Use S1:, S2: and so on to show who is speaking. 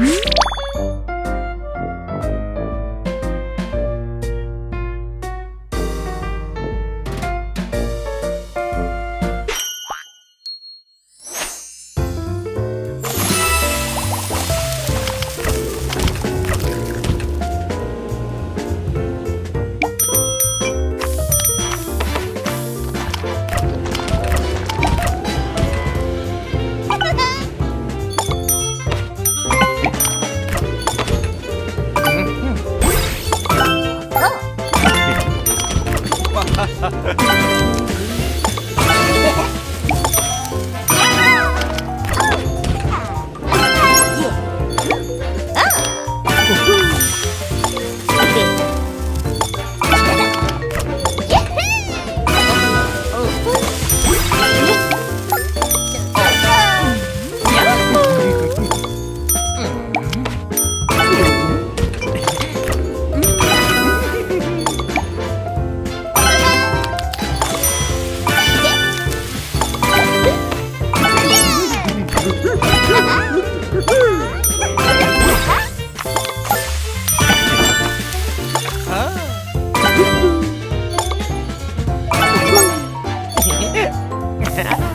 S1: Mm-hmm.
S2: Ha ha ha!
S3: Yeah.